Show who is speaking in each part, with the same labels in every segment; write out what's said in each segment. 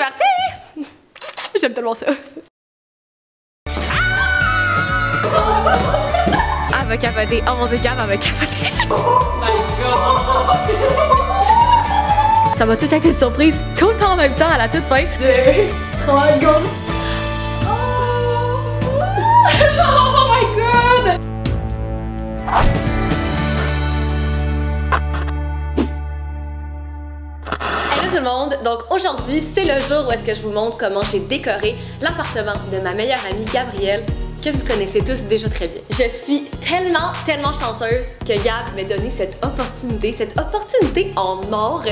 Speaker 1: parti! J'aime tellement ça. Elle va capoter. Oh mon dieu, elle va capoter. Ça va tout être une surprise tout en même temps à la toute fin. Deux, trois, go! Oh my god! Donc aujourd'hui, c'est le jour où est-ce que je vous montre comment j'ai décoré l'appartement de ma meilleure amie Gabrielle que vous connaissez tous déjà très bien. Je suis tellement, tellement chanceuse que Gab m'ait donné cette opportunité, cette opportunité en or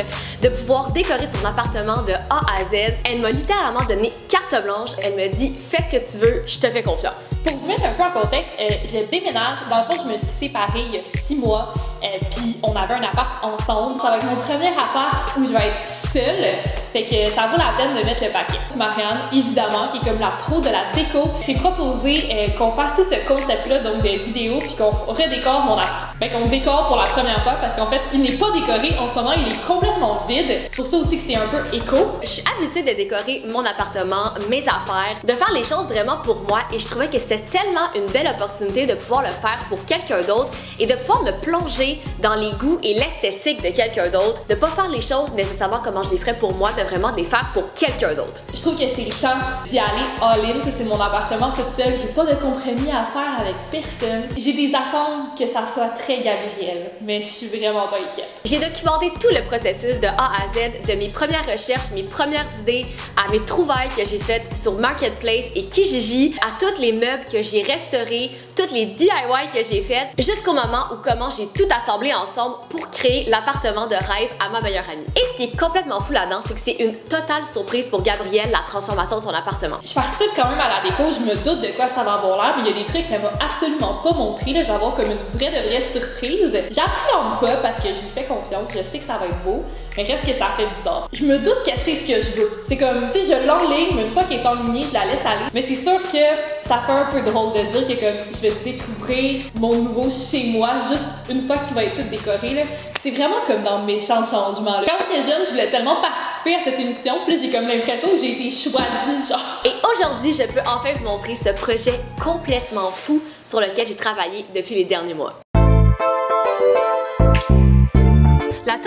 Speaker 1: de pouvoir décorer son appartement de A à Z. Elle m'a littéralement donné carte blanche. Elle me dit fais ce que tu veux, je te fais confiance.
Speaker 2: Pour vous mettre un peu en contexte, euh, je déménage. Dans le fond, je me suis séparée il y a six mois. Euh, puis on avait un appart ensemble. Ça va être mon premier appart où je vais être seule. Fait que ça vaut la peine de mettre le paquet. Marianne, évidemment, qui est comme la pro de la déco, s'est proposé euh, qu'on fasse tout ce concept-là, donc de vidéos, puis qu'on redécore mon appart. Fait qu'on décore pour la première fois parce qu'en fait, il n'est pas décoré en ce moment, il est complètement vide. C'est pour ça aussi que c'est un peu éco.
Speaker 1: Je suis habituée de décorer mon appartement, mes affaires, de faire les choses vraiment pour moi et je trouvais que c'était tellement une belle opportunité de pouvoir le faire pour quelqu'un d'autre et de pouvoir me plonger dans les goûts et l'esthétique de quelqu'un d'autre, de pas faire les choses nécessairement comment je les ferais pour moi, mais vraiment de les faire pour quelqu'un d'autre.
Speaker 2: Je trouve que c'est le temps d'y aller all-in. C'est mon appartement toute seule. J'ai pas de compromis à faire avec personne. J'ai des attentes que ça soit très Gabriel, mais je suis vraiment pas inquiète.
Speaker 1: J'ai documenté tout le processus de A à Z, de mes premières recherches, mes premières idées, à mes trouvailles que j'ai faites sur Marketplace et Kijiji, à tous les meubles que j'ai restaurés, toutes les DIY que j'ai faites, jusqu'au moment où comment j'ai tout assemblé ensemble pour créer l'appartement de rêve à ma meilleure amie. Et ce qui est complètement fou là-dedans, c'est que c'est une totale surprise pour Gabrielle, la transformation de son appartement.
Speaker 2: Je participe quand même à la déco, je me doute de quoi ça va avoir l'air, mais il y a des trucs qu'elle m'a absolument pas montré. Là, je vais avoir comme une vraie de vraie surprise. J'appréhende pas parce que je lui fais confiance, je sais que ça va être beau, mais reste que ça fait bizarre. Je me doute qu'elle sait ce que je veux. C'est comme, tu sais, je l'enligne, mais une fois qu'elle est enlignée, je la laisse aller. Mais c'est sûr que ça fait un peu drôle de dire que comme je vais découvrir mon nouveau chez moi juste une fois qu'il va être tout décoré. là. C'est vraiment comme dans méchant changement. Quand j'étais jeune, je voulais tellement participer à cette émission, puis j'ai comme l'impression que j'ai été choisie, genre.
Speaker 1: Et aujourd'hui, je peux enfin vous montrer ce projet complètement fou sur lequel j'ai travaillé depuis les derniers mois.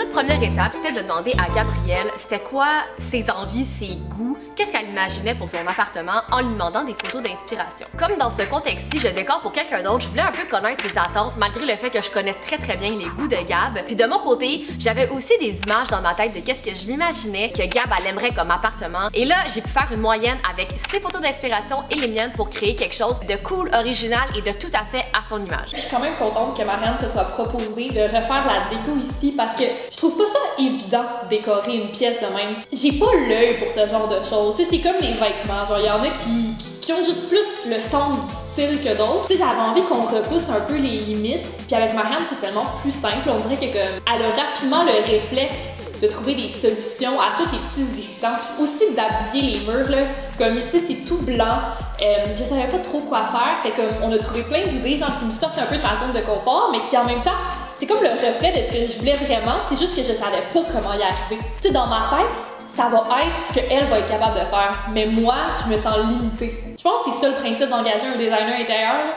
Speaker 1: Toute première étape, c'était de demander à Gabrielle c'était quoi ses envies, ses goûts, qu'est-ce qu'elle imaginait pour son appartement en lui demandant des photos d'inspiration. Comme dans ce contexte-ci, je décore pour quelqu'un d'autre, je voulais un peu connaître ses attentes malgré le fait que je connais très très bien les goûts de Gab. Puis de mon côté, j'avais aussi des images dans ma tête de qu'est-ce que je m'imaginais que Gab elle aimerait comme appartement. Et là, j'ai pu faire une moyenne avec ses photos d'inspiration et les miennes pour créer quelque chose de cool, original et de tout à fait à son image.
Speaker 2: Je suis quand même contente que Marianne se soit proposée de refaire la déco ici parce que je trouve pas ça évident décorer une pièce de même. J'ai pas l'œil pour ce genre de choses. C'est comme les vêtements. Genre, il y en a qui, qui, ont juste plus le sens du style que d'autres. J'avais envie qu'on repousse un peu les limites. Puis avec Marianne, c'est tellement plus simple. On dirait que comme, elle a rapidement le réflexe de trouver des solutions à tous les petits irritants, puis aussi d'habiller les murs là. Comme ici c'est tout blanc, euh, je savais pas trop quoi faire, fait comme on a trouvé plein d'idées genre qui me sortent un peu de ma zone de confort, mais qui en même temps c'est comme le reflet de ce que je voulais vraiment, c'est juste que je savais pas comment y arriver. Tu sais dans ma tête ça va être ce qu'elle va être capable de faire, mais moi je me sens limitée. Je pense que c'est ça le principe d'engager un designer intérieur.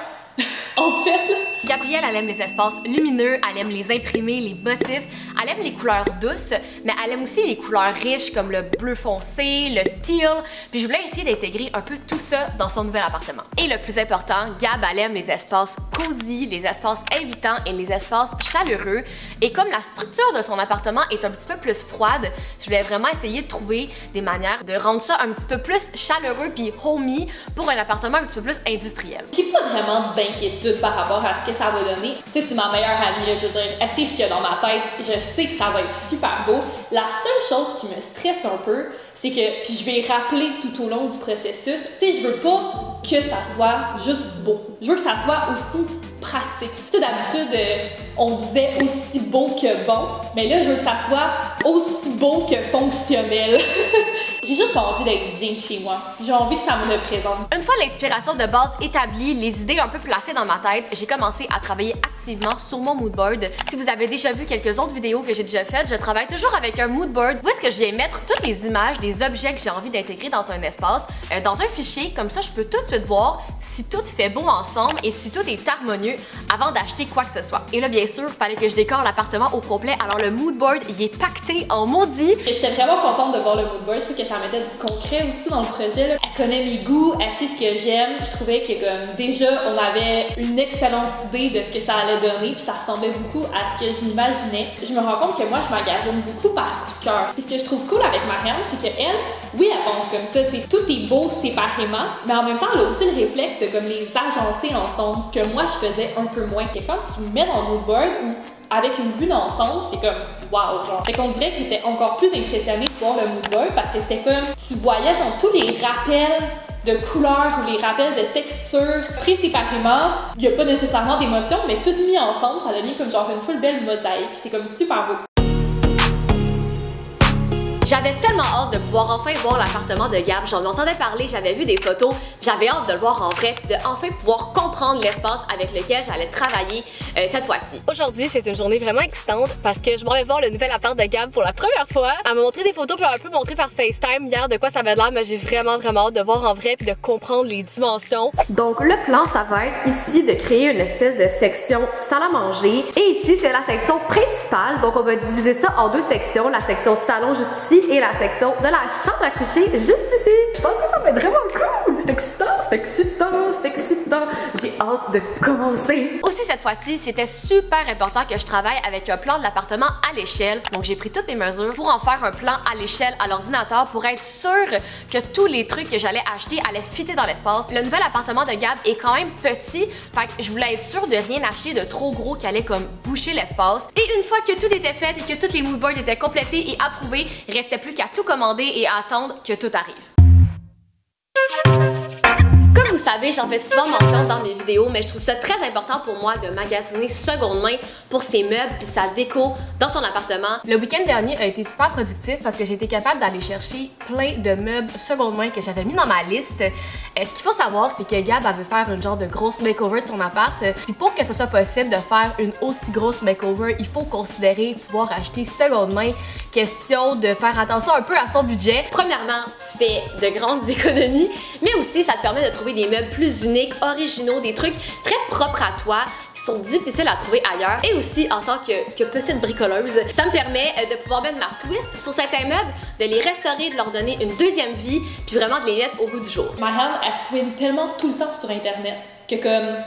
Speaker 2: En fait, là.
Speaker 1: Gabrielle, elle aime les espaces lumineux, elle aime les imprimés, les motifs, elle aime les couleurs douces, mais elle aime aussi les couleurs riches comme le bleu foncé, le teal. Puis je voulais essayer d'intégrer un peu tout ça dans son nouvel appartement. Et le plus important, Gab, elle aime les espaces cosy, les espaces invitants et les espaces chaleureux. Et comme la structure de son appartement est un petit peu plus froide, je voulais vraiment essayer de trouver des manières de rendre ça un petit peu plus chaleureux puis homey pour un appartement un petit peu plus industriel.
Speaker 2: J'ai pas vraiment d'inquiétude par rapport à ce que ça va donner. Tu sais, c'est ma meilleure amie, je veux dire, sait ce qu'il y a dans ma tête, je sais que ça va être super beau. La seule chose qui me stresse un peu, c'est que, je vais rappeler tout au long du processus, tu sais, je veux pas que ça soit juste beau. Je veux que ça soit aussi pratique. Tu sais, d'habitude, euh, on disait aussi beau que bon, mais là, je veux que ça soit aussi beau que fonctionnel. J'ai juste envie d'être bien chez moi. J'ai envie que ça me représente.
Speaker 1: Une fois l'inspiration de base établie, les idées un peu placées dans ma tête, j'ai commencé à travailler activement sur mon mood board. Si vous avez déjà vu quelques autres vidéos que j'ai déjà faites, je travaille toujours avec un mood board où est-ce que je viens mettre toutes les images des objets que j'ai envie d'intégrer dans un espace, euh, dans un fichier, comme ça je peux tout de suite voir si tout fait beau ensemble et si tout est harmonieux avant d'acheter quoi que ce soit. Et là, bien sûr, il fallait que je décore l'appartement au complet, alors le mood board, il est pacté en maudit.
Speaker 2: J'étais vraiment contente de voir le mood board, trouve que ça mettait du concret aussi dans le projet. Elle connaît mes goûts, elle sait ce que j'aime. Je trouvais que comme déjà, on avait une excellente idée de ce que ça allait puis ça ressemblait beaucoup à ce que je m'imaginais. Je me rends compte que moi, je magasine beaucoup par coup de cœur. Puis ce que je trouve cool avec Marianne, c'est qu'elle, oui, elle pense comme ça, tu tout est beau séparément, mais en même temps, elle a aussi le réflexe de comme les agencer ensemble, ce que moi, je faisais un peu moins. Que quand tu me mets dans le mood board ou avec une vue d'ensemble, c'est comme wow, genre. Fait qu'on dirait que j'étais encore plus impressionnée de voir le mood board parce que c'était comme tu voyais genre tous les rappels de couleurs ou les rappels de textures pris séparément. Il n'y a pas nécessairement d'émotion, mais tout mis ensemble, ça donnait comme genre une full belle mosaïque. C'est comme super beau.
Speaker 1: J'avais tellement hâte de pouvoir enfin voir l'appartement de Gab. J'en entendais parler, j'avais vu des photos. J'avais hâte de le voir en vrai puis de enfin pouvoir comprendre l'espace avec lequel j'allais travailler euh, cette fois-ci. Aujourd'hui, c'est une journée vraiment excitante parce que je m'en vais voir le nouvel appart de Gab pour la première fois. Elle m'a montré des photos puis un peu montré par FaceTime hier de quoi ça avait l'air, mais j'ai vraiment vraiment hâte de voir en vrai puis de comprendre les dimensions. Donc le plan, ça va être ici de créer une espèce de section salle à manger et ici c'est la section principale. Donc on va diviser ça en deux sections, la section salon juste ici et la section de la chambre à coucher juste ici. Je pense que ça va être vraiment cool. C'est excitant, c'est excitant, de commencer. Aussi cette fois-ci, c'était super important que je travaille avec un plan de l'appartement à l'échelle. Donc j'ai pris toutes mes mesures pour en faire un plan à l'échelle à l'ordinateur pour être sûr que tous les trucs que j'allais acheter allaient fitter dans l'espace. Le nouvel appartement de Gab est quand même petit, fait que je voulais être sûre de rien acheter de trop gros qui allait comme boucher l'espace. Et une fois que tout était fait et que toutes les moodboards étaient complétés et approuvés, restait plus qu'à tout commander et attendre que tout arrive. Savez, j'en fais souvent mention dans mes vidéos, mais je trouve ça très important pour moi de magasiner seconde main pour ses meubles puis sa déco dans son appartement. Le week-end dernier a été super productif parce que j'ai été capable d'aller chercher plein de meubles seconde main que j'avais mis dans ma liste. Euh, ce qu'il faut savoir, c'est que Gab avait faire une genre de grosse makeover de son appart. Puis pour que ce soit possible de faire une aussi grosse makeover, il faut considérer pouvoir acheter seconde main. Question de faire attention un peu à son budget. Premièrement, tu fais de grandes économies, mais aussi ça te permet de trouver des meubles plus uniques, originaux, des trucs très propres à toi qui sont difficiles à trouver ailleurs. Et aussi, en tant que, petite bricoleuse, ça me permet euh, de pouvoir mettre ma twist sur certains meubles, de les restaurer, de leur donner une deuxième vie, puis vraiment de les mettre au goût du jour.
Speaker 2: Marianne, elle fouine tellement tout le temps sur Internet que comme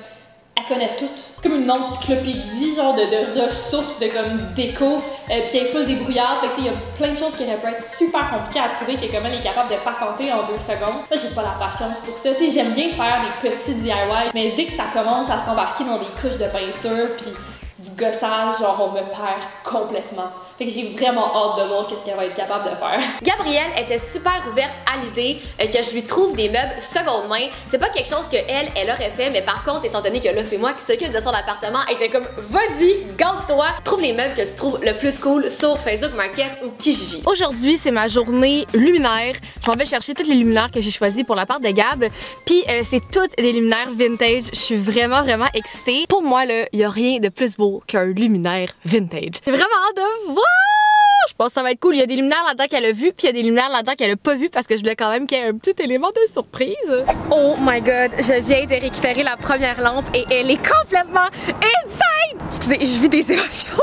Speaker 2: connaît tout. C'est comme une encyclopédie genre de, ressources de comme déco, euh, puis elle est full débrouillarde. Fait que il y a plein de choses qui auraient être super compliquées à trouver que comme elle est capable de patenter en deux secondes. Moi j'ai pas la patience pour ça. Tu sais, j'aime bien faire des petits DIY, mais dès que ça commence à s'embarquer dans des couches de peinture puis du gossage, genre on me perd complètement. Fait que j'ai vraiment hâte de voir qu'est-ce qu'elle va être capable de faire.
Speaker 1: Gabrielle était super ouverte à l'idée euh, que je lui trouve des meubles seconde main. C'est pas quelque chose que elle, elle aurait fait, mais par contre, étant donné que là, c'est moi qui s'occupe de son appartement, elle était comme, vas-y, garde-toi, trouve les meubles que tu trouves le plus cool sur Facebook Market ou Kijiji. Aujourd'hui, c'est ma journée luminaire. Je m'en vais chercher toutes les luminaires que j'ai choisies pour l'appart de Gab. Puis euh, c'est toutes des luminaires vintage. Je suis vraiment, vraiment excitée. Pour moi, là, il y a rien de plus beau qu'un luminaire vintage. J'ai vraiment hâte de voir! Je pense que ça va être cool. Il y a des luminaires là-dedans qu'elle a vu, puis il y a des luminaires là-dedans qu'elle a pas vu parce que je voulais quand même qu'il y ait un petit élément de surprise. Oh my god, je viens de récupérer la première lampe et elle est complètement insane! Excusez, je vis des émotions.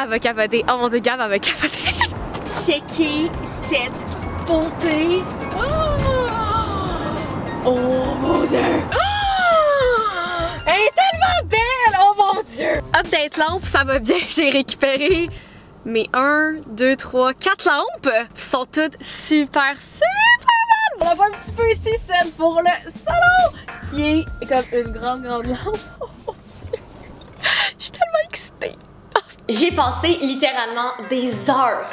Speaker 1: Elle va capoter. Oh mon dieu, Gab, elle va capoter. Checkez cette beauté. Oh, oh mon dieu. Oh! Elle est tellement belle! Oh mon dieu! Update lampe, ça va bien. J'ai récupéré mes 1, 2, 3, 4 lampes. Sont toutes super, super belles! On la voit un petit peu ici, celle pour le salon, qui est comme une grande, grande lampe. Oh mon dieu! Je suis tellement excitée. J'ai passé littéralement des heures,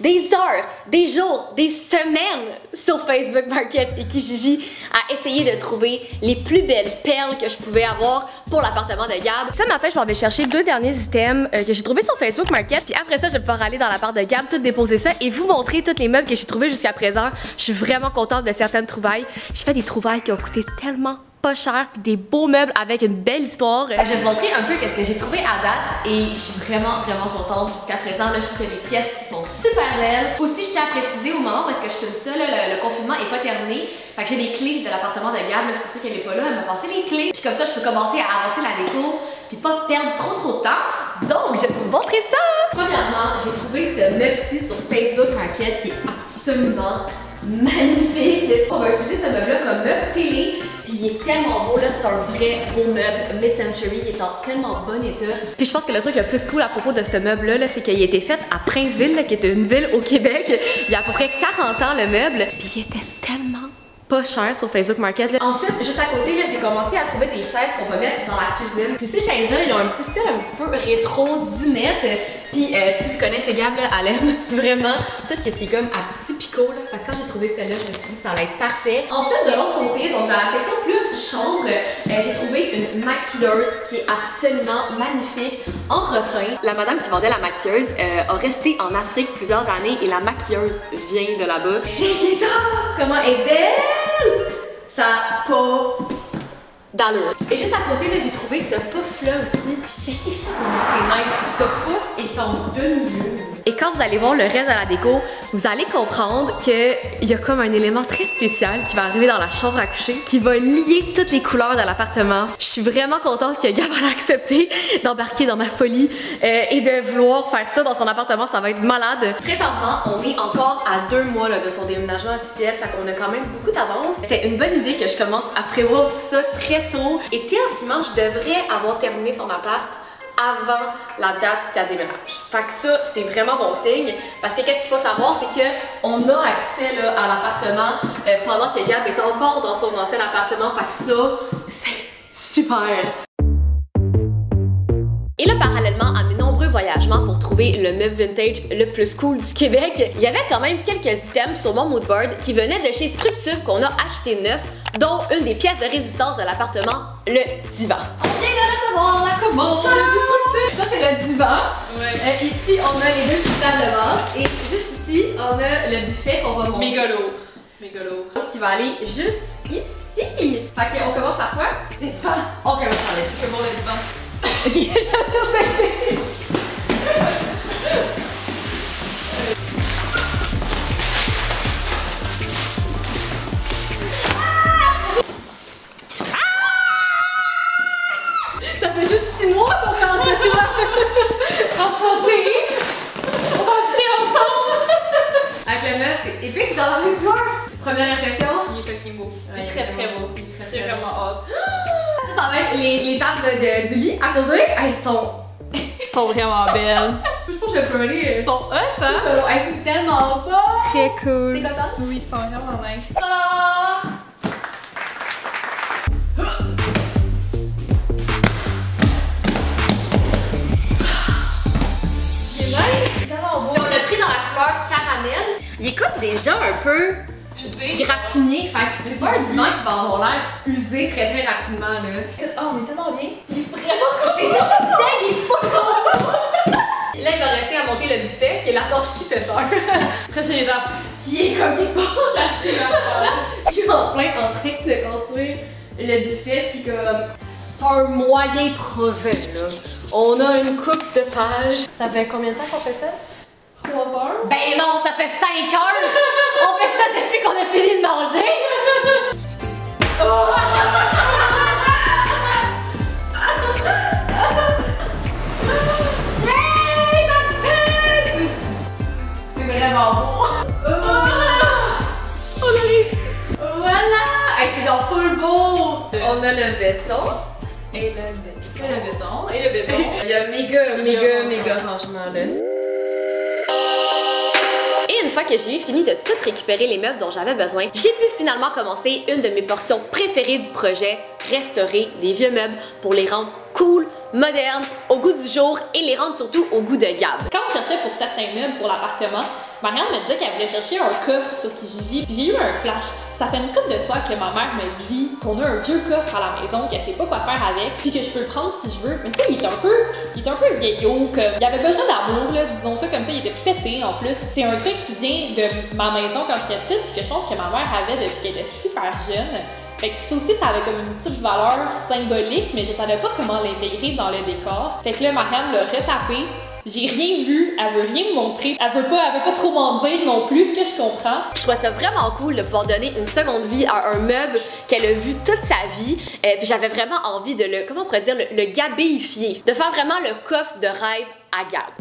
Speaker 1: des heures, des jours, des semaines sur Facebook Market et Kijiji à essayer de trouver les plus belles perles que je pouvais avoir pour l'appartement de Gab. Ça m'a fait, je m'en vais chercher deux derniers items euh, que j'ai trouvés sur Facebook Market. Puis après ça, je vais pouvoir aller dans l'appart de Gab, tout déposer ça et vous montrer toutes les meubles que j'ai trouvés jusqu'à présent. Je suis vraiment contente de certaines trouvailles. J'ai fait des trouvailles qui ont coûté tellement pas cher, puis des beaux meubles avec une belle histoire. Je vais vous montrer un peu qu'est-ce que j'ai trouvé à date et je suis vraiment, vraiment contente jusqu'à présent. Là, je trouve que les pièces sont super belles. Aussi, je tiens à préciser au moment où que je filme ça, le, confinement est pas terminé. Fait que j'ai les clés de l'appartement de Gab, c'est pour ça qu'elle est pas là, elle m'a passé les clés. Puis comme ça, je peux commencer à avancer la déco, puis pas perdre trop trop de temps. Donc, je vais vous montrer ça! Premièrement, j'ai trouvé ce meuble-ci sur Facebook Market qui est absolument magnifique. On va utiliser ce meuble-là comme meuble télé. Il est tellement beau, là, c'est un vrai beau meuble mid-century. Il est en tellement bon état. Puis je pense que le truc le plus cool à propos de ce meuble-là, -là, c'est qu'il a été fait à Princeville, qui est une ville au Québec. Il y a à peu près 40 ans, le meuble. Puis il était tellement pas cher sur Facebook Market. Ensuite, juste à côté, j'ai commencé à trouver des chaises qu'on peut mettre dans la cuisine. Puis ces chaises-là, ils ont un petit style un petit peu rétro dinette. Puis euh, si vous connaissez Gab, là, elle aime vraiment tout ce qui est comme atypico. Là. Fait que quand j'ai trouvé celle-là, je me suis dit que ça allait être parfait. Ensuite, de l'autre côté, donc dans la section plus chambre, euh, j'ai trouvé une maquilleuse qui est absolument magnifique en rotin. La madame qui vendait la maquilleuse euh, a resté en Afrique plusieurs années et la maquilleuse vient de là-bas. J'ai ça! Comment est belle! Ça a pas d'allure. Et juste à côté, j'ai trouvé ce puff-là aussi. Checkez ça comme c'est nice. Ce puff est en demi-lune. Et quand vous allez voir le reste de la déco, vous allez comprendre qu'il y a comme un élément très spécial qui va arriver dans la chambre à coucher, qui va lier toutes les couleurs de l'appartement. Je suis vraiment contente que Gab ait accepté d'embarquer dans ma folie euh, et de vouloir faire ça dans son appartement, ça va être malade. Présentement, on est encore à deux mois de son déménagement officiel, fait qu'on a quand même beaucoup d'avance. C'est une bonne idée que je commence à prévoir tout ça très tôt. Et théoriquement, je devrais avoir terminé son appart avant la date qu'elle déménage. Fait que ça, c'est vraiment bon signe parce que qu'est-ce qu'il faut savoir, c'est que on a accès là, à l'appartement euh, pendant que Gab est encore dans son ancien appartement. Fait que ça, c'est super. Et là, parallèlement à nombreux voyagements pour trouver le meuble vintage le plus cool du Québec, il y avait quand même quelques items sur mon moodboard qui venaient de chez Structure qu'on a acheté neuf, dont une des pièces de résistance de l'appartement, le divan. On vient de recevoir la commande du Structure! Ça, c'est le divan. Euh, ici, on a les deux petites tables de base. Et juste ici, on a le buffet qu'on va monter.
Speaker 2: Méga lourd. Méga lourd.
Speaker 1: Qui va aller juste ici. Fait qu'on commence par quoi? Le divan. On commence par le divan. Ok, j'avais Ça fait juste 6 mois qu'on parle de toi!
Speaker 2: Enchantée! On va habiter ensemble!
Speaker 1: Avec le meuble, c'est épique, c'est genre envie de pleurer! Première impression?
Speaker 2: Il est fucking beau. Il est très très beau. J'ai vraiment hâte.
Speaker 1: Ça, ça va être les, les tables de- du lit à côté. Elles sont.
Speaker 2: Ils sont vraiment belles.
Speaker 1: Je pense que je vais pleurer.
Speaker 2: Ils sont hot, hein?
Speaker 1: Elles sont tellement beaux!
Speaker 2: Très cool.
Speaker 1: T'es contente?
Speaker 2: Oui, ils sont vraiment nice. Ah! Il est nice, il est tellement beau.
Speaker 1: Puis on l'a pris dans la couleur caramel. Il comme déjà un peu Graffiné. Fait que c'est pas un divan qui va avoir l'air usé très très rapidement là.
Speaker 2: Oh, on est tellement bien.
Speaker 1: Il est vraiment C'est ça, je te disais, il est pas Là, il va rester à monter le buffet, qui est la torche qui fait peur.
Speaker 2: Prochaine étape.
Speaker 1: qui est comme
Speaker 2: Caché là.
Speaker 1: Je suis en plein en train de construire le buffet, puis comme c'est un moyen projet là. On a une coupe de pages. Ça fait combien de temps qu'on fait ça?
Speaker 2: 3 heures.
Speaker 1: Ben non, ça fait 5 heures! On fait ça depuis qu'on a fini de manger! Hey, ça pète! C'est vraiment beau! On arrive! Voilà! Hey, c'est genre full beau! On a le béton. Et le béton.
Speaker 2: Et le béton? Et le béton.
Speaker 1: Il y a méga, méga, méga rangement là. Une fois que j'ai eu fini de tout récupérer les meubles dont j'avais besoin, j'ai pu finalement commencer une de mes portions préférées du projet, restaurer des vieux meubles pour les rendre cool, modernes, au goût du jour et les rendre surtout au goût de Gab.
Speaker 2: Quand on cherchait pour certains meubles pour l'appartement, Marianne me disait qu'elle voulait chercher un coffre sur Kijiji. J'ai eu un flash. Ça fait une couple de fois que ma mère me dit qu'on a un vieux coffre à la maison, qu'elle sait pas quoi faire avec, puis que je peux le prendre si je veux. Mais tu sais, il est un peu, il est un peu vieillot, comme il avait besoin d'amour, là, disons ça comme ça. Il était pété en plus. C'est un truc qui vient de ma maison quand j'étais petite, puis que je pense que ma mère avait depuis qu'elle était super jeune. Fait que ça aussi, ça avait comme une petite valeur symbolique, mais je savais pas comment l'intégrer dans le décor. Fait que là, Marianne l'a retapé. J'ai rien vu, elle veut rien me montrer, elle veut pas, elle veut pas trop m'en dire non plus, ce que je comprends.
Speaker 1: Je trouvais ça vraiment cool de pouvoir donner une seconde vie à un meuble qu'elle a vu toute sa vie. Euh, puis j'avais vraiment envie de le, comment on pourrait dire, le, le gabéifier. De faire vraiment le coffre de rêve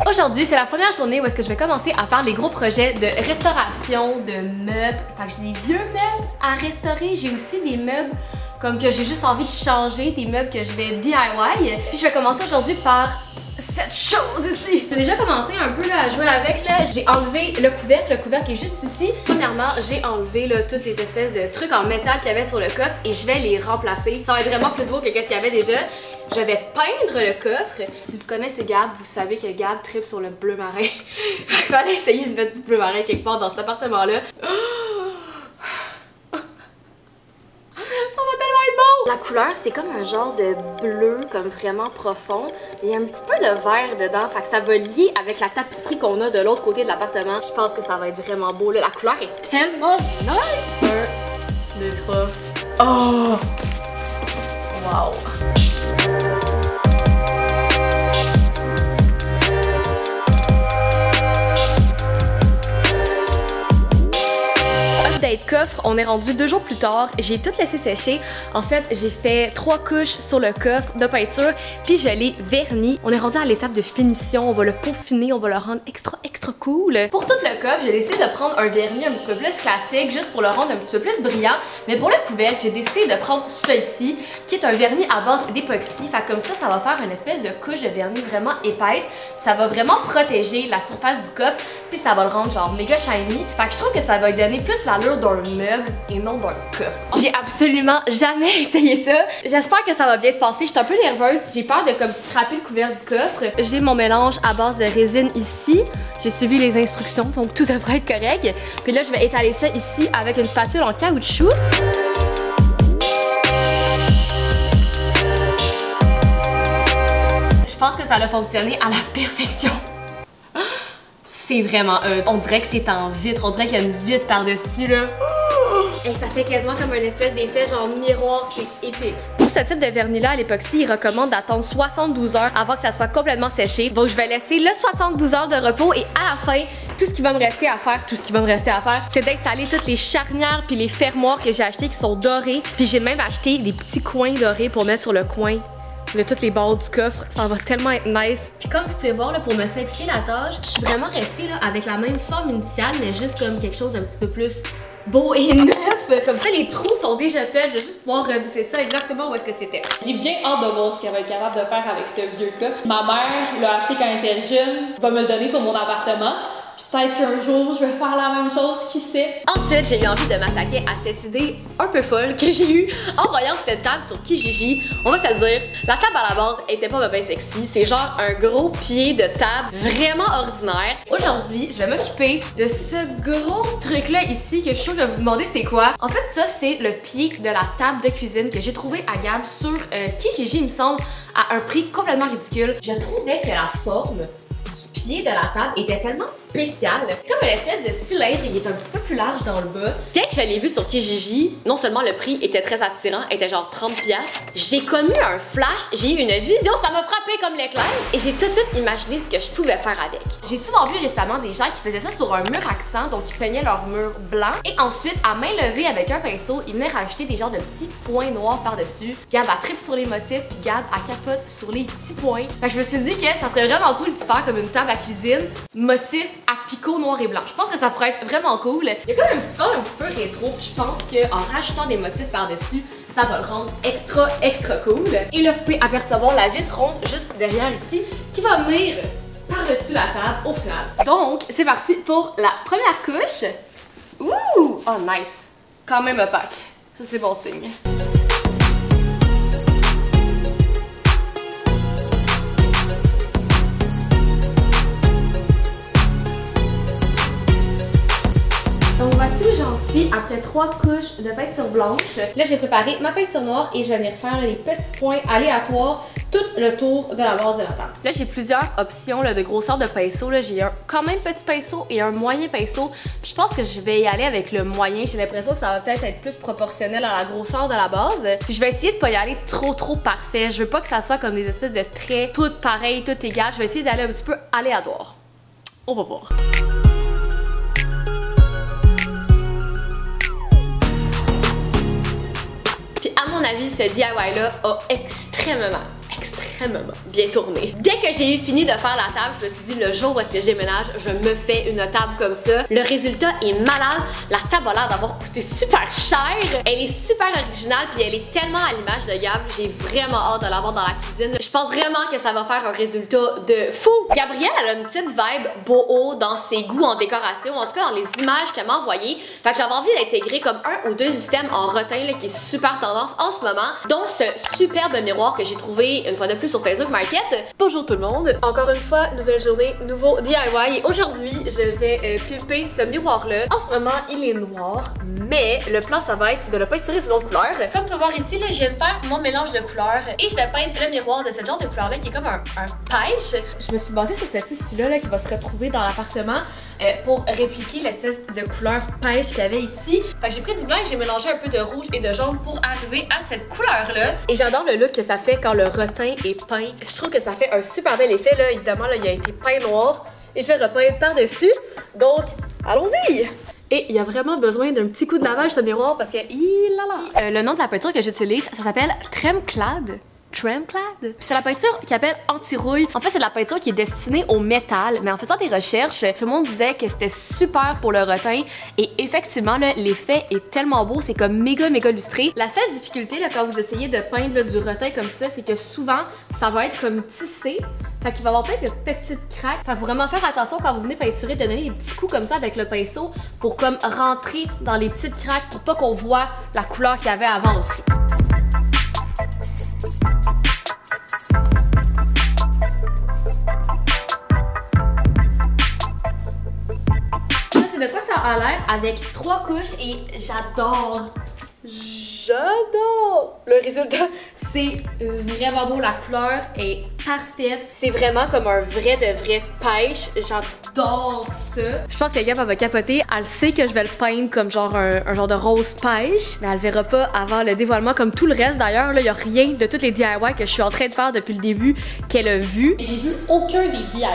Speaker 1: Aujourd'hui, c'est la première journée où est-ce que je vais commencer à faire les gros projets de restauration de meubles. Fait que j'ai des vieux meubles à restaurer. J'ai aussi des meubles comme que j'ai juste envie de changer, des meubles que je vais DIY. Puis je vais commencer aujourd'hui par cette chose ici. J'ai déjà commencé un peu là, à jouer avec là. J'ai enlevé le couvercle, le couvercle est juste ici. Premièrement, j'ai enlevé là, toutes les espèces de trucs en métal qu'il y avait sur le coffre et je vais les remplacer. Ça va être vraiment plus beau que qu'est-ce qu'il y avait déjà. Je vais peindre le coffre. Si vous connaissez Gab, vous savez que Gab tripe sur le bleu marin. Il fallait essayer de mettre du bleu marin quelque part dans cet appartement-là. La couleur, c'est comme un genre de bleu, comme vraiment profond. Il y a un petit peu de vert dedans, fait que ça va lier avec la tapisserie qu'on a de l'autre côté de l'appartement. Je pense que ça va être vraiment beau. La couleur est tellement nice! Un, deux, trois. Oh! Wow! Coffre, on est rendu deux jours plus tard. J'ai tout laissé sécher. En fait, j'ai fait trois couches sur le coffre de peinture, puis je l'ai verni. On est rendu à l'étape de finition. On va le peaufiner, on va le rendre extra, extra cool. Pour tout le coffre, j'ai décidé de prendre un vernis un petit peu plus classique, juste pour le rendre un petit peu plus brillant. Mais pour le couvercle, j'ai décidé de prendre celui-ci, qui est un vernis à base d'époxy. Fait comme ça, ça va faire une espèce de couche de vernis vraiment épaisse. Ça va vraiment protéger la surface du coffre, puis ça va le rendre genre méga shiny. Fait que je trouve que ça va donner plus l'allure d'un meuble et non d'un coffre. J'ai absolument jamais essayé ça. J'espère que ça va bien se passer. Je suis un peu nerveuse. J'ai peur de comme scraper le couvercle du coffre. J'ai mon mélange à base de résine ici. J'ai suivi les instructions, donc tout devrait être correct. Puis là, je vais étaler ça ici avec une spatule en caoutchouc. Je pense que ça a fonctionné à la perfection. C'est vraiment hot. On dirait que c'est en vitre. On dirait qu'il y a une vitre par-dessus, là. Et ça fait quasiment comme une espèce d'effet genre miroir, c'est épique. Pour ce type de vernis-là à l'époxy, il recommande d'attendre 72 heures avant que ça soit complètement séché. Donc je vais laisser le 72 heures de repos et à la fin, tout ce qui va me rester à faire, tout ce qui va me rester à faire, c'est d'installer toutes les charnières puis les fermoirs que j'ai achetés qui sont dorés. Puis j'ai même acheté des petits coins dorés pour mettre sur le coin de toutes les bords du coffre. Ça va tellement être nice. Puis comme vous pouvez voir, là, pour me simplifier la tâche, je suis vraiment restée là, avec la même forme initiale, mais juste comme quelque chose d'un petit peu plus beau et neuf. Comme ça, les trous sont déjà faits. Je vais juste pouvoir revisser ça exactement où est-ce que c'était.
Speaker 2: J'ai bien hâte de voir ce qu'elle va être capable de faire avec ce vieux coffre. Ma mère l'a acheté quand elle était jeune, va me le donner pour mon appartement. Peut-être qu'un jour, je vais faire la même chose, qui sait?
Speaker 1: Ensuite, j'ai eu envie de m'attaquer à cette idée un peu folle que j'ai eue en voyant cette table sur Kijiji. On va se le dire, la table à la base était pas bien sexy. C'est genre un gros pied de table vraiment ordinaire. Aujourd'hui, je vais m'occuper de ce gros truc-là ici que je suis sûre que vous vous demandez c'est quoi. En fait, ça, c'est le pied de la table de cuisine que j'ai trouvé à Gab sur euh, Kijiji, il me semble, à un prix complètement ridicule. Je trouvais que la forme pied de la table était tellement spécial. Comme une espèce de cylindre, il est un petit peu plus large dans le bas. Dès que je l'ai vu sur Kijiji, non seulement le prix était très attirant, était genre 30 pièces, j'ai connu un flash, j'ai eu une vision, ça m'a frappé comme l'éclair et j'ai tout de suite imaginé ce que je pouvais faire avec. J'ai souvent vu récemment des gens qui faisaient ça sur un mur accent, donc ils peignaient leur mur blanc et ensuite à main levée avec un pinceau, ils venaient rajouter des genres de petits points noirs par-dessus. Gab a trip sur les motifs, puis Gab a capote sur les petits points. Fait que je me suis dit que ça serait vraiment cool de faire comme une table cuisine, motif à picot noir et blanc. Je pense que ça pourrait être vraiment cool. Il y a comme une petite forme un petit peu rétro, je pense qu'en rajoutant des motifs par-dessus, ça va le rendre extra, extra cool. Et là, vous pouvez apercevoir la vitre ronde juste derrière ici, qui va venir par-dessus la table au final. Donc, c'est parti pour la première couche. Ouh! Oh, nice! Quand même opaque. Ça, c'est bon signe. J'en suis après trois couches de peinture blanche. Là, j'ai préparé ma peinture noire et je vais venir faire les petits points aléatoires tout le tour de la base de la table. Là, j'ai plusieurs options de grosseur de pinceau. J'ai un quand même petit pinceau et un moyen pinceau. je pense que je vais y aller avec le moyen. J'ai l'impression que ça va peut-être être plus proportionnel à la grosseur de la base. Puis je vais essayer de pas y aller trop trop parfait. Je veux pas que ça soit comme des espèces de traits toutes pareilles, toutes égales. Je vais essayer d'aller un petit peu aléatoire. On va voir. Mon avis, ce DIY-là a extrêmement extrêmement bien tourné. Dès que j'ai eu fini de faire la table, je me suis dit le jour où est-ce que je déménage, je me fais une table comme ça. Le résultat est malade. La table a l'air d'avoir coûté super cher. Elle est super originale puis elle est tellement à l'image de Gab. J'ai vraiment hâte de l'avoir dans la cuisine. Je pense vraiment que ça va faire un résultat de fou. Gabrielle, elle a une petite vibe beau dans ses goûts en décoration, en tout cas dans les images qu'elle m'a envoyées. Fait que j'avais envie d'intégrer comme un ou deux systèmes en rotin là, qui est super tendance en ce moment, dont ce superbe miroir que j'ai trouvé une fois de plus sur Facebook Market. Bonjour tout le monde, encore une fois, nouvelle journée, nouveau DIY et aujourd'hui je vais euh, pimper ce miroir là. En ce moment il est noir, mais le plan ça va être de le peinturer d'une autre couleur. Comme tu peux voir ici, là, je viens de faire mon mélange de couleurs et je vais peindre le miroir de ce genre de couleur là qui est comme un, pêche. Je me suis basée sur ce tissu là, qui va se retrouver dans l'appartement euh, pour répliquer l'espèce de couleur pêche qu'il y avait ici. Fait que j'ai pris du blanc et j'ai mélangé un peu de rouge et de jaune pour arriver à cette couleur là. Et j'adore le look que ça fait quand le rotin est peint. Je trouve que ça fait un super bel effet, là. Évidemment, là, il a été peint noir. Et je vais repeindre par-dessus. Donc, allons-y! Et il y a vraiment besoin d'un petit coup de lavage ce miroir parce que... Euh, le nom de la peinture que j'utilise, ça s'appelle Crème Clad. Tramclad. C'est la peinture qui appelle anti-rouille. En fait, c'est la peinture qui est destinée au métal, mais en faisant des recherches, tout le monde disait que c'était super pour le rotin et effectivement, l'effet est tellement beau, c'est comme méga méga lustré. La seule difficulté quand vous essayez de peindre du rotin comme ça, c'est que souvent, ça va être comme tissé. Fait qu'il va y avoir plein de petites craques. Fait faut vraiment faire attention quand vous venez peinturer de donner des petits coups comme ça avec le pinceau pour comme rentrer dans les petites craques pour pas qu'on voit la couleur qu'il y avait avant dessus. De quoi ça a l'air avec trois couches et j'adore. J'adore! Le résultat, c'est vraiment beau. La couleur est parfaite. C'est vraiment comme un vrai de vrai pêche. J'adore ça. Je pense que Gab va capoter. Elle sait que je vais le peindre comme genre un, genre de rose pêche, mais elle verra pas avant le dévoilement comme tout le reste. D'ailleurs, il y a rien de toutes les DIY que je suis en train de faire depuis le début qu'elle a vu.
Speaker 2: J'ai vu aucun des DIY.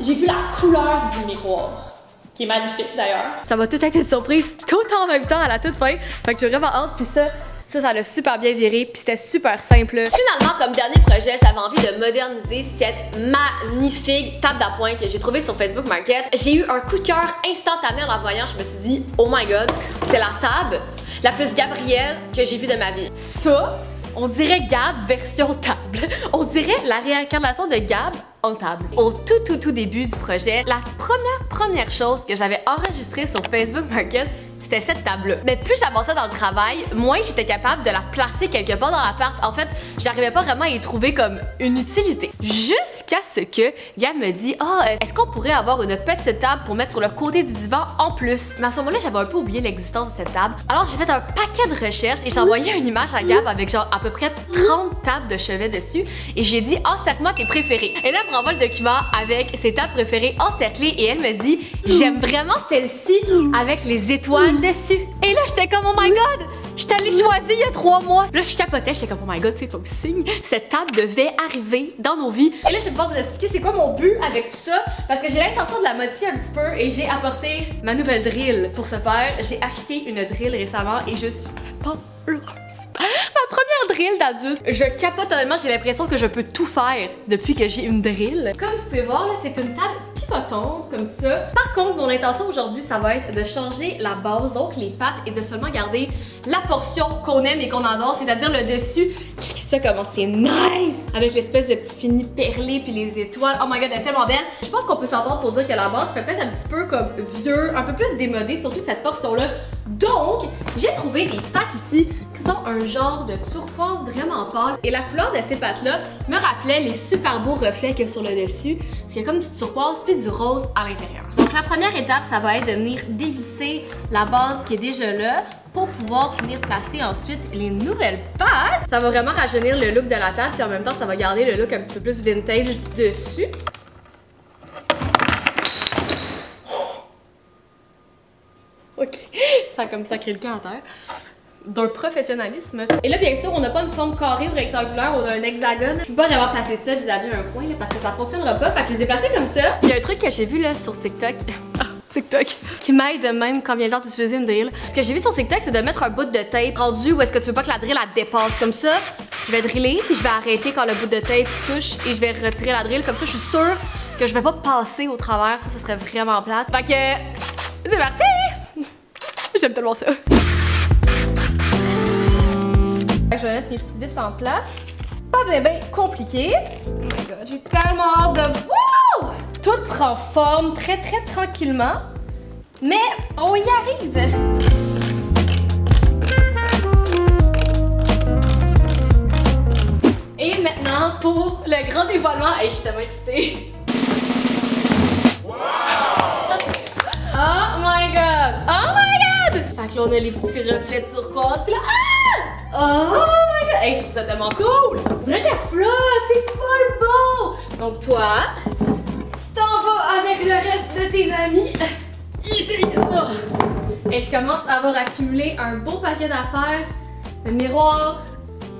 Speaker 2: J'ai vu la couleur du miroir qui est magnifique d'ailleurs.
Speaker 1: Ça va tout être une surprise tout en même temps à la toute fin. Fait que j'ai vraiment hâte. Puis ça, ça, ça l'a super bien viré, puis c'était super simple. Finalement, comme dernier projet, j'avais envie de moderniser cette magnifique table d'appoint que j'ai trouvée sur Facebook Market. J'ai eu un coup de cœur instantané en la voyant. Je me suis dit, oh my god, c'est la table la plus Gabrielle que j'ai vue de ma vie. Ça, on dirait Gab version table. On dirait la réincarnation de Gab en table. Au tout tout tout début du projet, la première première chose que j'avais enregistrée sur Facebook Market, c'était cette table Mais plus j'avançais dans le travail, moins j'étais capable de la placer quelque part dans l'appart. En fait, j'arrivais pas vraiment à y trouver comme une utilité. Jusqu'à ce que Gab me dit Ah, oh, est-ce qu'on pourrait avoir une petite table pour mettre sur le côté du divan en plus Mais à ce moment-là, j'avais un peu oublié l'existence de cette table. Alors j'ai fait un paquet de recherches et j'ai envoyé une image à Gab avec genre à peu près 30 tables de chevet dessus et j'ai dit Encercle-moi tes préférées. Et là, elle renvoie le document avec ses tables préférées encerclées et elle me dit J'aime vraiment celle-ci avec les étoiles dessus. Et là, j'étais comme, oh my god, je t'allais choisir il y a trois mois. Là, je capotais, j'étais comme, oh my god, c'est ton signe. Cette table devait arriver dans nos vies. Et là, je vais pouvoir vous expliquer c'est quoi mon but avec tout ça. Parce que j'ai l'intention de la modifier un petit peu et j'ai apporté ma nouvelle drill pour ce faire. J'ai acheté une drill récemment et je suis pas heureuse. Ma première drill d'adulte. Je capote honnêtement, j'ai l'impression que je peux tout faire depuis que j'ai une drill. Comme vous pouvez voir, c'est une table pivotante comme ça. Par contre, mon intention aujourd'hui, ça va être de changer la base, donc les pattes, et de seulement garder la portion qu'on aime et qu'on adore, c'est-à-dire le dessus. Checkez ça comment c'est nice! Avec l'espèce de petit fini perlé puis les étoiles. Oh my god, elle est tellement belle. Je pense qu'on peut s'entendre pour dire que la base fait peut-être un petit peu comme vieux, un peu plus démodé, surtout cette portion-là. Donc, j'ai trouvé des pattes ici qui sont un genre de turquoise vraiment pâle. Et la couleur de ces pattes-là me rappelait les super beaux reflets qu'il y a sur le dessus. Parce qu'il y a comme du turquoise puis du rose à l'intérieur. Donc la première étape, ça va être de venir dévisser la base qui est déjà là pour pouvoir venir placer ensuite les nouvelles pattes. Ça va vraiment rajeunir le look de la table puis en même temps, ça va garder le look un petit peu plus vintage dessus. Ok, ça a comme sacré le camp à terre. D'un professionnalisme. Et là, bien sûr, on n'a pas une forme carrée ou rectangulaire, on a un hexagone. Je peux pas vraiment placer ça vis-à-vis un coin parce que ça fonctionnera pas. Fait que je les ai placés comme ça. Il y a un truc que j'ai vu là sur TikTok. Ah, TikTok. Qui m'aide même quand vient le temps d'utiliser une drill. Ce que j'ai vu sur TikTok, c'est de mettre un bout de tape rendu où est-ce que tu veux pas que la drill elle dépasse. Comme ça, je vais driller puis je vais arrêter quand le bout de tape touche et je vais retirer la drill. Comme ça, je suis sûre que je vais pas passer au travers. Ça, ça serait vraiment plate. Fait que. C'est parti! J'aime tellement ça. Je vais mettre mes petites vis en place. Pas bien, bien compliqué. Oh my god, j'ai tellement hâte de voir! Tout prend forme très très tranquillement. Mais on y arrive! Et maintenant pour le grand dévoilement. Hey, je suis tellement excitée! Oh my god! Oh my god! Fait que là, on a les petits reflets de turquoise. Puis là, ah! Oh my god! Je trouve ça tellement cool! On dirait que flotte! C'est full beau! Donc, toi, tu t'en vas avec le reste de tes amis. Ici! Oh. Et je commence à avoir accumulé un beau paquet d'affaires. Le miroir,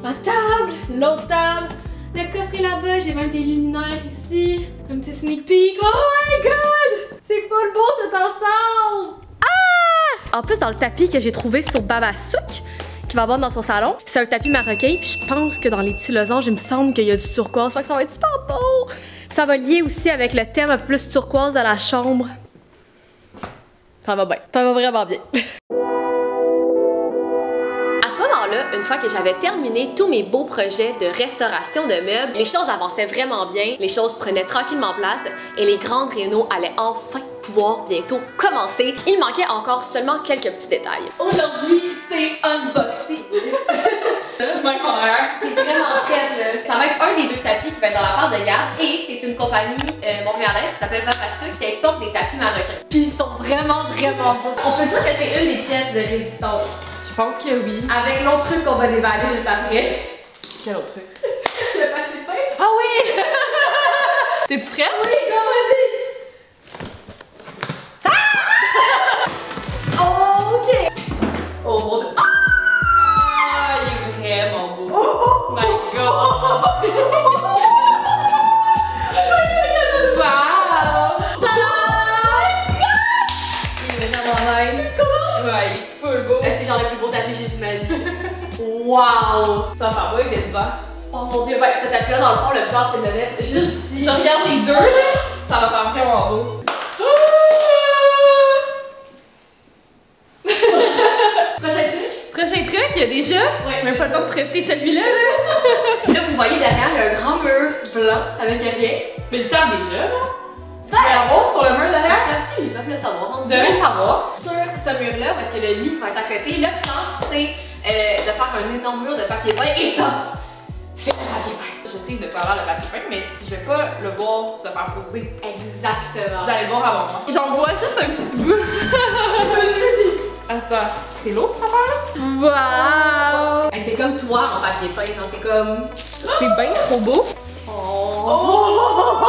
Speaker 1: la table, l'autre table, le coffret là-bas, j'ai même des luminaires ici. Un petit sneak peek. Oh my god! C'est full beau tout ensemble! Ah! En plus, dans le tapis que j'ai trouvé sur Babasouk, qui va avoir dans son salon, c'est un tapis marocain, puis je pense que dans les petits losanges, il me semble qu'il y a du turquoise, fait que ça va être super beau! Ça va lier aussi avec le thème plus turquoise de la chambre. Ça va bien. Ça va vraiment bien. À ce moment-là, une fois que j'avais terminé tous mes beaux projets de restauration de meubles, les choses avançaient vraiment bien, les choses prenaient tranquillement place et les grandes rénaux allaient enfin pouvoir bientôt commencer. Il manquait encore seulement quelques petits détails. Aujourd'hui, c'est unboxing.
Speaker 2: Je suis.
Speaker 1: C'est vraiment prête là. Ça va être un des deux tapis qui va être dans la part de garde et c'est une compagnie euh, montréalaise qui s'appelle Babasu qui importe des tapis marocains. Puis ils sont vraiment vraiment beaux. On peut dire que c'est une des pièces de résistance.
Speaker 2: Je pense que oui.
Speaker 1: Avec l'autre truc qu'on va déballer juste après.
Speaker 2: Quel autre truc?
Speaker 1: Le papier peint.
Speaker 2: Ah oui! T'es-tu prête?
Speaker 1: Oui, go, vas-y. Oh, ok. Oh dieu.
Speaker 2: Ah, il est vraiment beau. Oh my god! wow! Il est vraiment nice. Ouais, il est full beau.
Speaker 1: C'est genre le plus beau tapis que j'ai vu de ma vie. Wow!
Speaker 2: Ça va faire beau avec devants.
Speaker 1: Oh mon dieu, ouais, ce tapis-là, dans le fond, le plan, c'est de le mettre juste ici.
Speaker 2: je regarde les deux, là, ça va faire vraiment beau.
Speaker 1: Prochain truc.
Speaker 2: Prochain truc, il y a déjà.
Speaker 1: Ouais.
Speaker 2: Même pas le temps de profiter de celui-là, là.
Speaker 1: Là, vous voyez derrière, il y a un grand mur blanc avec rien.
Speaker 2: Mais tu savent déjà, là.
Speaker 1: Ouais.
Speaker 2: vas avoir sur le mur derrière.
Speaker 1: Savent-tu, ils peuvent le savoir.
Speaker 2: Tu devrais le savoir.
Speaker 1: Sur ce mur-là, parce que le lit va être à côté, le plan, c'est euh, de faire un énorme mur de papier peint. Et ça, c'est le papier peint.
Speaker 2: Je sais de pas avoir le papier peint, mais je vais pas le voir se faire poser.
Speaker 1: Exactement.
Speaker 2: Vous allez le voir avant moi. J'en vois juste un petit bout. Attends, c'est l'autre affaire là? Wow!
Speaker 1: Hey, c'est comme toi en papier peint, genre c'est comme.
Speaker 2: C'est bien trop beau.
Speaker 1: Oh,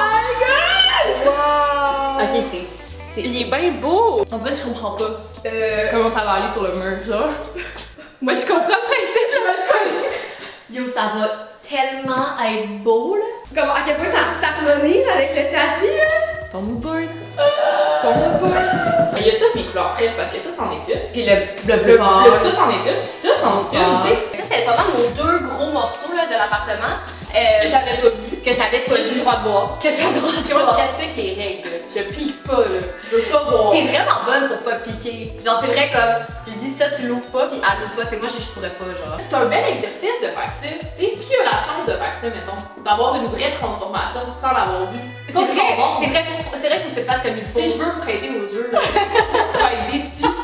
Speaker 1: my god! Wow! Ok, c'est. c'est-
Speaker 2: Il est bien beau. En fait, je comprends pas
Speaker 1: Euh,
Speaker 2: comment ça va aller sur le mur, genre. Moi, je comprends le principe, je me
Speaker 1: Yo, ça va tellement être beau, là. Comme à quel point ça s'harmonise avec le tapis, là?
Speaker 2: Ton moodboard. Mais il y a toutes mes couleurs prêtes parce que ça, c'en est une.
Speaker 1: Puis le, le
Speaker 2: Le, le, ça, c'en est une. Puis ça, c'en est une, tu sais.
Speaker 1: Ça, c'était pas mal nos deux gros morceaux là, de l'appartement.
Speaker 2: Que
Speaker 1: Euh,
Speaker 2: j'avais pas vu.
Speaker 1: Que t'avais pas
Speaker 2: le droit de voir.
Speaker 1: Que t'as le droit de
Speaker 2: Tu vois, je respecte les règles. Je pique pas, là. Je veux pas voir.
Speaker 1: T'es vraiment bonne pour pas piquer. Genre, c'est vrai comme, je dis ça, tu l'ouvres pas, puis elle l'ouvre pas. Tu sais, moi, je je pourrais pas, genre.
Speaker 2: C'est un bel exercice de faire ça. Tu sais, qui a la chance de faire ça, mettons? D'avoir une vraie transformation sans l'avoir vu.
Speaker 1: C'est vrai, c'est vrai, c'est vrai, faut que tu le fasses comme il faut.
Speaker 2: Si je veux me prêter au jeu, là, tu vas être déçu.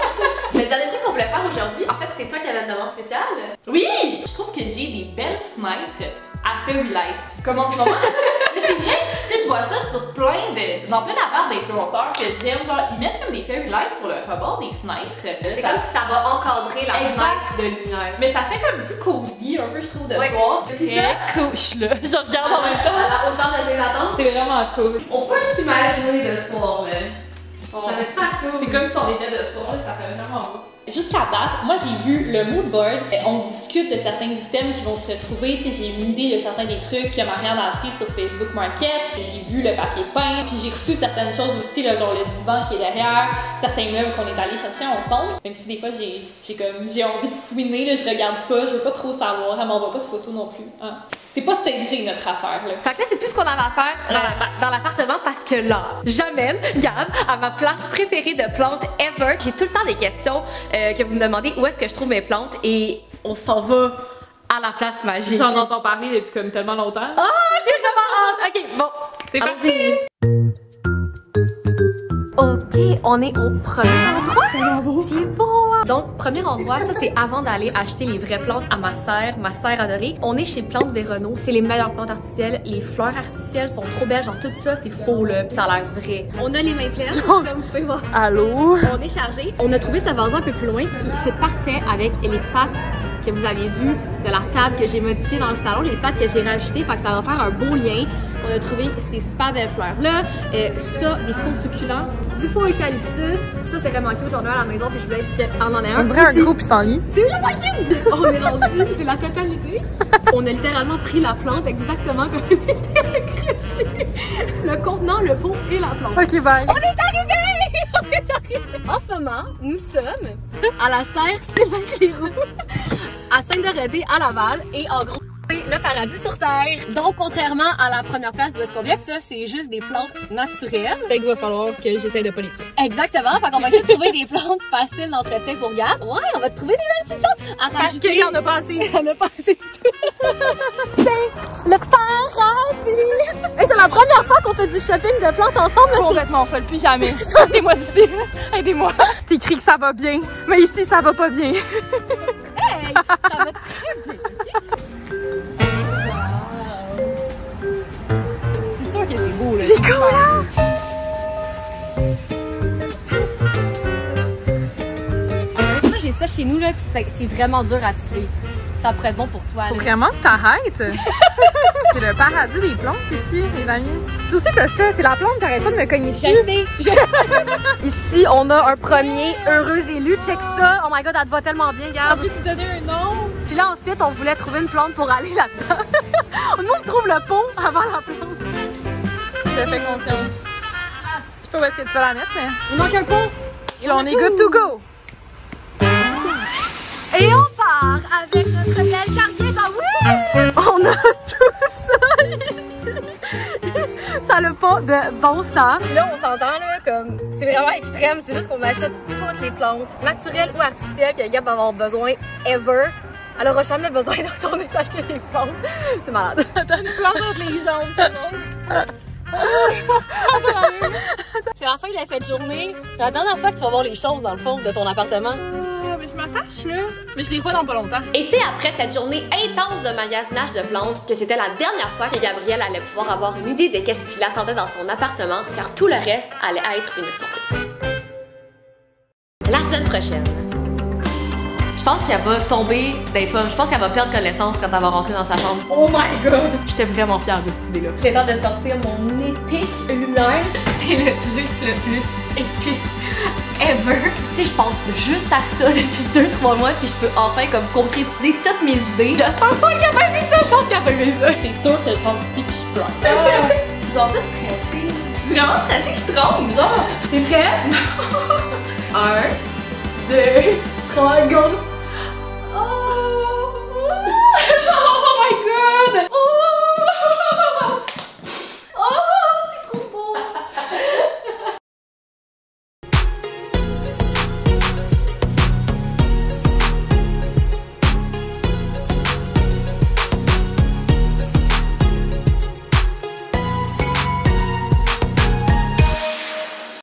Speaker 1: Le dernier truc qu'on voulait faire aujourd'hui, en fait, c'est toi qui avais me demandé spécial?
Speaker 2: Oui! Je trouve que j'ai des belles fenêtres à Fairy Light. Comme en ce moment. Mais c'est vrai, tu sais, je vois ça sur plein de. dans plein d'affaires d'influenceurs que j'aime. Genre, ils mettent comme des Fairy Lights sur le rebord des fenêtres.
Speaker 1: C'est comme si ça va encadrer la
Speaker 2: Exact.
Speaker 1: fenêtre de lumière.
Speaker 2: Mais ça fait comme plus cosy un peu, je trouve, de
Speaker 1: Ouais.
Speaker 2: soir.
Speaker 1: C'est
Speaker 2: Très suis là, je regarde en même temps.
Speaker 1: À la hauteur de tes attentes.
Speaker 2: C'est vraiment cool.
Speaker 1: On peut s'imaginer de soir, là. Ça fait super cool.
Speaker 2: C'est comme si on était de soir, ça fait vraiment beau. Jusqu'à date, moi j'ai vu le mood board. On discute de certains items qui vont se retrouver. J'ai une idée de certains des trucs que Marianne a acheté sur Facebook Market. J'ai vu le papier peint. Puis j'ai reçu certaines choses aussi, là, genre le divan qui est derrière, certains meubles qu'on est allé chercher ensemble. Même si des fois j'ai j'ai comme j'ai envie de fouiner, là, je regarde pas, je veux pas trop savoir. Elle m'envoie pas de photos non plus. Hein. C'est pas stagé notre affaire là.
Speaker 1: Fait que là, c'est tout ce qu'on avait à faire
Speaker 2: Dans
Speaker 1: euh,
Speaker 2: l'appart.
Speaker 1: dans l'appartement parce que là, j'amène Gab à ma place préférée de plantes ever. J'ai tout le temps des questions euh, que vous me demandez où est-ce que je trouve mes plantes et on s'en va à la place magique.
Speaker 2: J'en entends parler depuis comme tellement longtemps.
Speaker 1: Ah, j'ai vraiment hâte! Ok, bon.
Speaker 2: C'est
Speaker 1: allons-y. Ok, on est au premier endroit. C'est beau. hein? Donc, premier endroit, ça c'est avant d'aller acheter les vraies plantes à ma sœur, ma sœur adorée. On est chez Plantes Vérono. C'est les meilleures plantes artificielles. Les fleurs artificielles sont trop belles. Genre, tout ça, c'est faux là. Puis ça a l'air vrai. On a les mains pleines, comme vous pouvez voir.
Speaker 2: Allô?
Speaker 1: On est chargé. On a trouvé ce vase un peu plus loin qui fait parfait avec les pattes que vous avez vues de la table que j'ai modifiée dans le salon, les pattes que j'ai rajoutées, fait que ça va faire un beau lien. On a trouvé ces super belles fleurs-là. Euh, ça, des faux succulents, du faux eucalyptus. Ça, c'est vraiment cute. J'en ai un à la maison, puis je voulais qu'on en ait un.
Speaker 3: On dirait un gros pissenlit.
Speaker 1: C'est vraiment cute! On est rendu, c'est la totalité. On a littéralement pris la plante exactement comme elle était accrochée. Le contenant, le pot et la plante.
Speaker 3: Ok, bye.
Speaker 1: On est arrivé! On est arrivé! En ce moment, nous sommes à la serre Sylvain Cléroux, à Sainte-Dorothée, à Laval, et en gros, le paradis sur Terre. Donc, contrairement à la première place d'où est-ce qu'on vient, ça, c'est juste des plantes naturelles.
Speaker 3: Fait qu'il va falloir que j'essaye de pas les tuer.
Speaker 1: Exactement. Fait qu'on va essayer de trouver des plantes faciles d'entretien pour Gab. Ouais, on va trouver des belles petites plantes à
Speaker 3: Parce qu'il y en a pas assez.
Speaker 1: On a pas assez du tout. c'est le paradis. C'est la première fois qu'on fait du shopping de plantes ensemble.
Speaker 3: Complètement, on fait le plus jamais. Sortez-moi d'ici. Aidez-moi. T'écris que ça va bien, mais ici ça va pas bien.
Speaker 1: Ça va très bien, c'est là. Moi, j'ai ça chez nous, là, pis c'est- vraiment dur à tuer. Ça pourrait être bon pour toi,
Speaker 3: Faut
Speaker 1: là.
Speaker 3: vraiment que t'arrêtes. c'est le paradis des plantes ici, les amis. Tu aussi t'as ça, c'est la plante, j'arrête pas de me cogner
Speaker 1: Je sais, je sais. Ici, on a un premier heureux élu. Check ça. Oh my god, elle te va tellement bien, Gab.
Speaker 3: te donner un nom.
Speaker 1: Puis là, ensuite, on voulait trouver une plante pour aller là-dedans. Nous, on trouve le pot avant la plante.
Speaker 3: Je te fais confiance. Je sais pas où est-ce que tu vas la mettre, mais
Speaker 1: Il manque un pot.
Speaker 3: là, on est good to go.
Speaker 1: Et on part avec notre belle cargaison. Oui! On a tout ça ici. Ça n'a pas de bon sens. Là, on s'entend, là, comme c'est vraiment extrême. C'est juste qu'on achète toutes les plantes, naturelles ou artificielles, que Gab va avoir besoin ever. Elle aura jamais besoin de retourner s'acheter des plantes. C'est malade.
Speaker 3: T'as une plante entre les jambes, tout le monde.
Speaker 1: C'est la fin de cette journée. C'est la dernière fois que tu vas voir les choses, dans le fond, de ton appartement.
Speaker 3: Ah, mais je m'attache là. Mais je les vois dans pas longtemps.
Speaker 1: Et c'est après cette journée intense de magasinage de plantes que c'était la dernière fois que Gabrielle allait pouvoir avoir une idée de qu'est-ce qui l'attendait dans son appartement, car tout le reste allait être une surprise. La semaine prochaine. Je pense qu'elle va tomber des pommes. Je pense qu'elle va perdre connaissance quand elle va rentrer dans sa chambre.
Speaker 3: Oh my god.
Speaker 1: J'étais vraiment fière de cette idée-là. J'ai temps de sortir mon épique luminaire. C'est le truc le plus épique ever. Tu sais, je pense juste à ça depuis 2-3 mois, puis je peux enfin comme concrétiser toutes mes idées. J'espère pas qu'elle va aimer ça. Je pense qu'elle va aimer ça.
Speaker 2: C'est sûr que je rentre ici pis je pleure. Je suis genre toute stressée. Je suis vraiment stressée, je tremble.
Speaker 1: T'es prête? Un, deux, trois, go! Amen.